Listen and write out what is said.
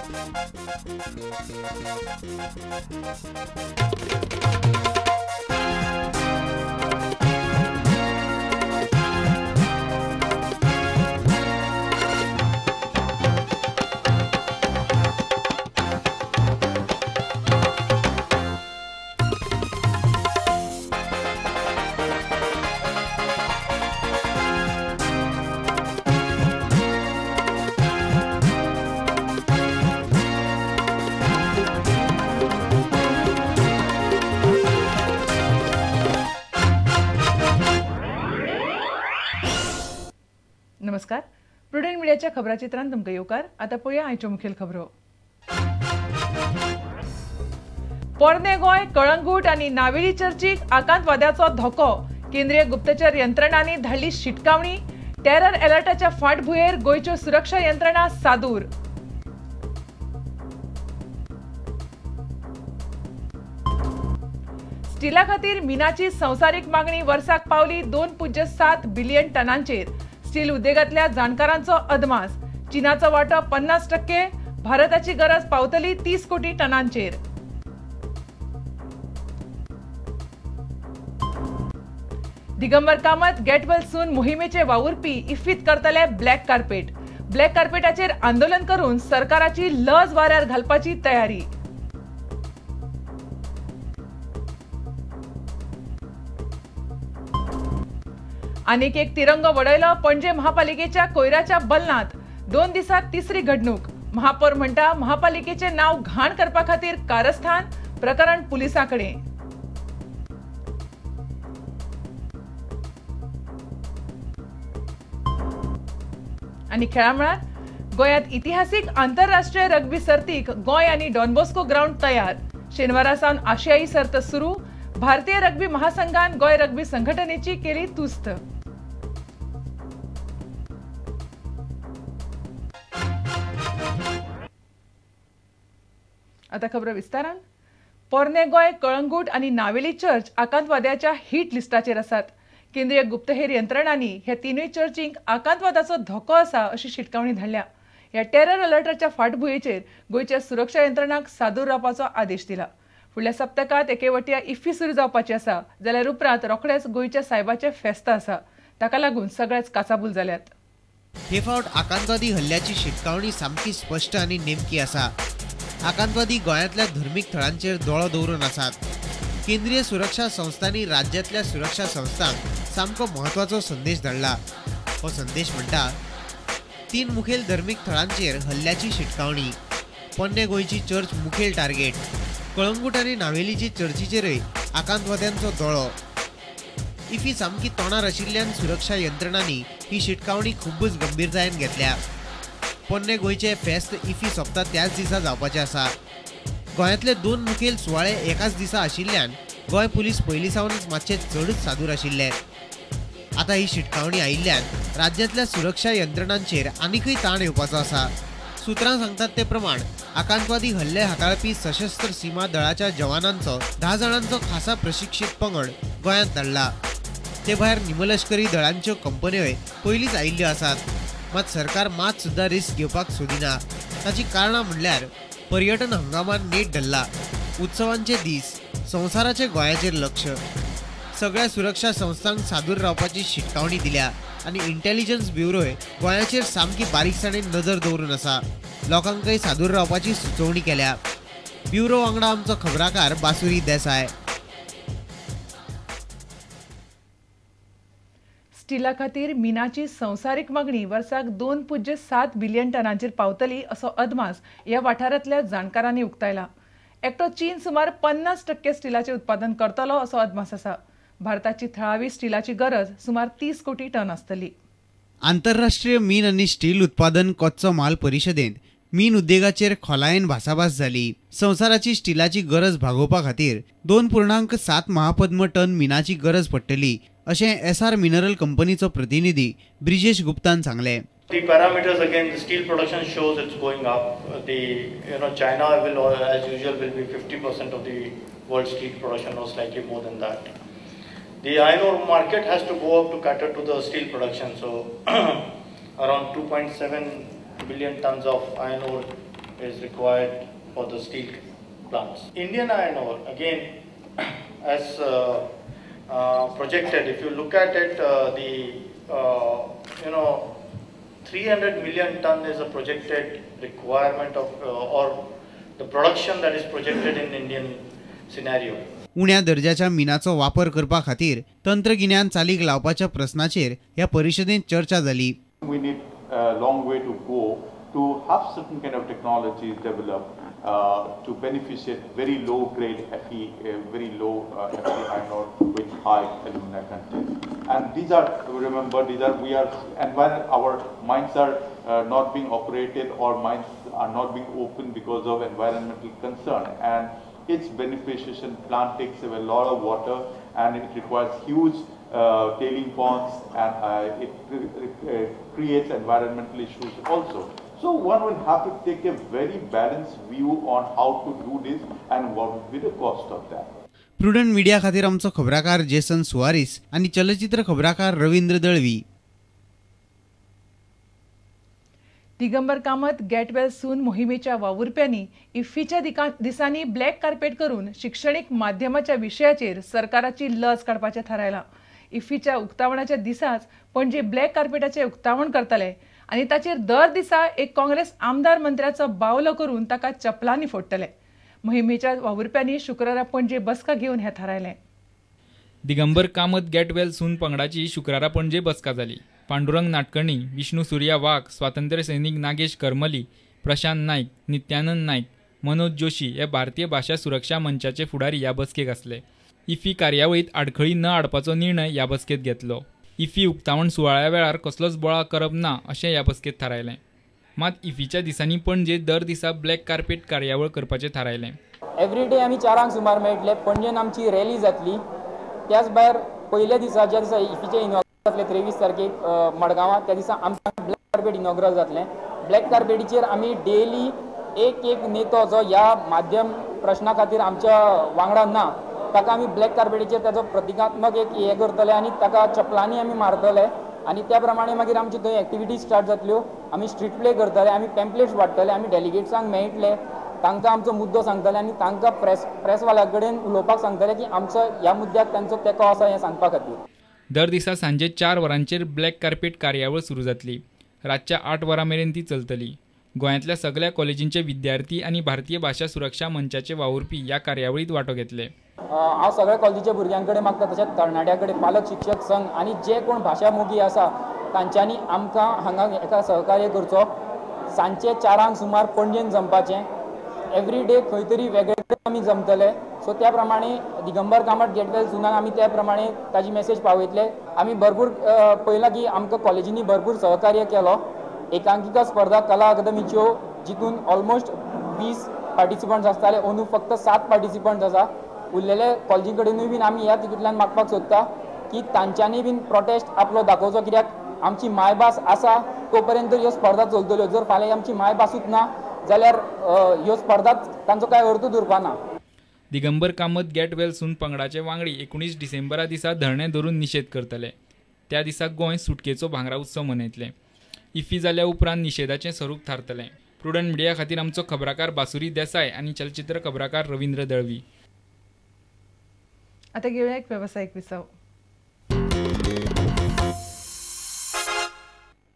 Thank you. Prudent मिडियाच्या खबराचित्रांत तुमकां येवकार आतां पळोवया आयच्यो मुखेल खबरो. पोरने गोंय कळंगूट आनी नावेली चर्चीक आकांतवाद्याचो धोको. केंद्रीय गुप्तचर यंत्रणांनी धाडली शिटकावणी. टेरर अलर्टाच्या फाटभुंयेर गोंयच्यो सुरक्षा यंत्रणा सादूर. स्टिला खातीर मिनाची संवसारीक मागणी वर्साक पावली दोन पुज्य सात बिलियन टनांचेर. स्टील उद्देगांतल्या जाणकारांचो अदमास. चीनाचं वांटो पन्नास टक्के भारताची गरज पावतली तीस कोटी टनांचेर. Digambar Kamat get well soon मोहिमेचे वावुरपी इफ्फीत करतले ब्लॅक कार्पेट. ब्लॅक कार्पेटाचेर आंदोलन करून सरकाराची लज वाऱ्यार घालपाची तयारी. आनीक एक तिरंग वडयलो पणजे महापालिकेच्या कोयराच्या बलनात. दोन दिसात तिसरी घडणूक. महापौर म्हणटा महापालिकेचे नाव घाण करपा खातीर कारस्थान प्रकरण पुलिसांकडे. आनी खेळा म्हळ्यार गोंयांत इतिहासीक आंतरराष्ट्रीय रग्बी सर्तीक गोंय आनी डॉनबॉस्को ग्राउंड तयार. शेनवारा सावन आशियाई सर्त सुरू. भारतीय रग्बी महासंघान गोंय रग्बी संघटनेची केली तुस्त. आता खबर विस्तारान पोरने गोंय कळंगूट आनी नावेली चर्च आकांतवाद्याच्या हिट लिस्टाचेर आसात केंद्रीय गुप्तहेर यंत्रणांनी ह्या तिनूय चर्चींक आकांतवादाचो धोको आसा अशी शिटकावणी धाडल्या ह्या टेरर अलर्टाच्या फाटभुंयेचेर गोंयच्या सुरक्षा यंत्रणांक सादूर रावपाचो आदेश दिला. फुडल्या सप्तकात एकेवटिया इफ्फी सुरू जावपाची आसा जाल्यार उपरांत रोखडेच गोंयच्या सायबाचे फेस्त आसा. ताका लागून सगळेच काचाबूल जाल्यात. हे फावट आकांतवादी हल्ल्याची शिटकावणी सामकी स्पश्ट आणि नेमकी आसा. आकांतवादी गोंयांतल्या धर्मीक थळांचेर दोळो दवरून आसात. केंद्रीय सुरक्षा संस्थांनी राज्यांतल्या सुरक्षा संस्थांक सामको म्हत्वाचो संदेश धाडला. हो संदेश म्हणटा तीन मुखेल धर्मीक थळांचेर हल्ल्याची शिटकावणी पोन्ने गोंयची चर्च मुखेल टार्गेट कळंगूट आनी नावेलीची चर्चीचेरय आकांतवाद्यांचो दोळो. इफी सामकी तोंडार आशिल्ल्यान सुरक्षा यंत्रणांनी ही शिटकावणी खूबच गंभीरतायेन घेतल्या. पोन्ने गोंयचे फेस्त इफी सोंपता त्याच दिसा जावपाचें आसा. गोंयांतले दोन मुखेल सुवाळे एकाच दिसा आशिल्ल्यान गोंय पुलीस पयलीं सावनच मातशे चडूच सादूर आशिल्ले. आतां ही शिटकावणी आयिल्ल्यान राज्यांतल्या सुरक्षा यंत्रणांचेर आनीकय ताण येवपाचो आसा. सुत्रां सांगतात ते प्रमाण आकांतवादी हल्ले हाताळपी सशस्त्र सीमा दळाच्या जवानांचो धा जाणांचो खासा प्रशिक्षीत पंगड गोंयांत धाडला ते भायर निमलश्करी दळांच्यो कंपन्योय पयलींच आयिल्ल्यो आसात. मात सरकार मात सुद्दां रिस्क घेवपाक सोदिना ताची कारणां म्हणल्यार पर्यटन हंगामान नेट धरला उत्सवांचे दीस संवसाराचे गोंयाचेर लक्ष. सगळ्या सुरक्षा संस्थांक सादूर रावपाची शिटकावणी दिल्या आनी इंटेलिजन्स ब्युरोय गोंयाचेर सामकी बारीकसाणेन नजर दवरून आसा. लोकांकय सादूर रावपाची सुचोवणी केल्या. ब्युरो वांगडा आमचो खबराकार बासुरी देसाय. स्टिला खातीर मिनाची संवसारीक मागणी वर्साक दोन पुज्य सात बिलियन टनांचेर पावतली असो अदमास ह्या वाठारांतल्या जाणकारांनी उक्तायला. एकटो चीन सुमार पन्नास टक्के स्टिलाचे उत्पादन करतलो असो अदमास आसा. भारताची थळावी स्टिलाची गरज सुमार तीस कोटी टन आसतली आंतरराष्ट्रीय मीन आनी स्टील उत्पादन कच्चो माल परिशदेंत मीन उद्देगाचेर खोलायेन भासाभास जाली. संवसाराची स्टिलाची गरज भागोवपा खातीर दोन पूर्णांक सात महापद्म टन मिनाची गरज पडटली. अशें एस आर मिनरल कंपनीचो प्रतिनिधी ब्रिजेश गुप्तान सांगलें The parameters again, the steel production shows it's going up. The you know China will, as usual, will be 50% of the world steel production or slightly more than that. The iron ore market has to go up to cater to the steel production. So around 2.7 billion tons of iron ore is required for the steel plants. Indian iron ore, again, as uh, projected, if you look at it, uh, the, uh, you know, 300 million ton is a projected requirement of, uh, or the production that is projected in Indian scenario. उण्या दर्जाच्या मिनाचो वापर करपा खातीर तंत्रगिन्यान चालीक लावपाच्या प्रस्नाचेर ह्या परिशदेंत चर्चा जाली We need a long way to go to have certain kind of technologies developed uh, to beneficiate very low grade Fe, uh, very low uh, Fe iron ore with high alumina content. And these are, remember, these are, we are, and when our mines are uh, not being operated or mines are not being opened because of environmental concern and its beneficiation plant takes away a lot of water and it requires huge uh, tailing ponds and uh, it uh, creates environmental issues also. So one will have to take a very balanced view on how to do this and what will be the cost of that. Prudent media खातीर आमचो खबराकार Jason Soares आनी चलचित्र खबराकार Ravindra Dalvi. Digambar Kamat get well soon मोहिमेच्या वावुरप्यांनी इफ्फीच्या दिसांनी black carpet करून शैक्षणिक माध्यमाच्या विशयाचेर सरकाराची लज काडपाचें थारायलां. इफ्फीच्या उक्तावणाच्या दिसाच पणजे ब्लॅक कार्पेटाचें उक्तावण करतले. आनी ताचेर दर दिसा एक काँग्रेस आमदार मंत्र्याचो बावलो करून ताका चपलांनी फोडटले. मोहिमेच्या वावुरप्यांनी शुक्रारा पणजे बसका घेवन हें थारायलें. Digambar Kamat get well soon पंगडाची शुक्रारा पणजे बसका जाली. पांडुरंग नाटकणी विष्णू सुर्या वाघ स्वातंत्र्य सैनीक नागेश करमली प्रशांत नाईक नित्यानंद नाईक मनोज जोशी हे भारतीय भाषा सुरक्षा मंचाचे फुडारी ह्या बसकेक आसले. इफी कार्यावळीत आडखळी न हाडपाचो निर्णय ह्या बसकेत घेतलो. इफी उक्तावण सुवाळ्या वेळार कसलोच बोळा करप ना अशें ह्या बसकेत थारायलें. मात इफीच्या दिसांनी पणजे दर दिसा ब्लॅक कार्पेट कार्यावळ करपाचें थारायलें. एवरी डे आमी चारांक सुमार मेळटले पणजेन आमची रॅली जातली. त्याच भायर पयल्या दिसा ज्या दिसा इफीचे इनॉग्रल जातले तेवीस तारखेक मडगांवां त्या दिसा आमकां ब्लॅक कार्पेट इनॉग्रल जातलें. ब्लॅक कार्पेटीचेर आमी डेली एक एक नेतो जो ह्या माध्यम प्रश्ना खातीर आमच्या वांगडा ना ताका आमी ब्लॅक कार्पेटीचेर ताचो प्रतिकात्मक एक हें करतले आनी ताका चपलांनी आमी मारतले. आनी त्या प्रमाणे मागीर आमची थंय एक्टिविटीज स्टार्ट जातल्यो. आमी स्ट्रीट प्ले करतले आमी पॅम्पलेट्स वाडटले आमी डेलिगेट्सांक मेळटले. तांकां आमचो मुद्दो सांगतले आनी तांकां प्रेस प्रेसवाल्या कडेन उलोवपाक सांगतले की आमचो ह्या मुद्द्याक तांचो तेको आसा हें सांगपा खातीर. दर दिसा सांजे चार वरांचेर ब्लॅक कार्पेट कार्यावळ सुरू जातली. रातच्या आठ वरां मेरेन ती चलतली. गोंयांतल्या सगळ्या कॉलेजींचे विद्यार्थी आनी भारतीय भाशा सुरक्षा मंचाचे वावुरपी ह्या कार्यावळीत वांटो घेतले. हांव सगळ्या कॉलेजीच्या भुरग्यां कडेन मागता तशेंच तरणाट्यां कडेन पालक शिक्षक संघ आनी जे कोण भाशा मोगी आसा तांच्यांनी आमकां हांगा एका सहकार्य करचो. सांजचे चारांक सुमार पणजेन जमपाचें. एवरी डे खंय तरी वेगळे आमी जमतले. सो त्या प्रमाणे दिगंबर कामत गेटवेल सुनाक आमी त्या प्रमाणे ताजी मेसेज पावयतले. आमी भरपूर पयलां की आमकां कॉलेजींनी भरपूर सहकार्य केलो. एकांकिका स्पर्धा कला अकादमीच्यो जितून ऑलमोस्ट वीस पार्टिसिपंट्स आसताले. अंदू फक्त सात पार्टिसिपंट्स आसा. उरलेले कॉलेजी कडेनूय बीन आमी ह्या तितूंतल्यान मागपाक सोदता की तांच्यांनी बीन प्रोटेस्ट आपलो दाखोवचो कित्याक? आमची मायभास आसा तो पर्यंत ह्यो स्पर्धा चलतल्यो. जर फाल्यां आमची मायभासूच ना जाल्यार ह्यो स्पर्धाच तांचो कांय अर्थूच उरपा ना. Digambar Kamat get well soon पंगडाचे वांगडी एकुणीस डिसेंबरा दिसा धरणें धरून निशेध करतले. त्या दिसा गोंय सुटकेचो भांगरा उत्सव मनयतले. इफी जाल्या उपरांत निशेधाचें स्वरूप थारतलें. प्रुडंट मिडिया खातीर आमचो खबराकार बासुरी देसाय आनी चलचित्र खबराकार रवींद्र दळवी. आता घेऊया एक व्यावसायिक विसव